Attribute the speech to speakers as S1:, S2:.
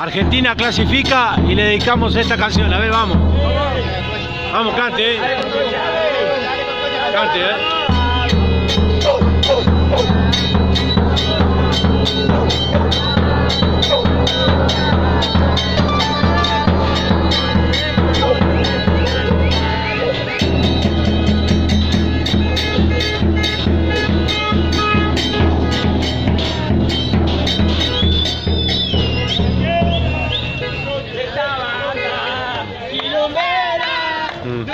S1: Argentina clasifica y le dedicamos esta canción. A ver, vamos. Vamos, cante, eh. Cante, eh. food.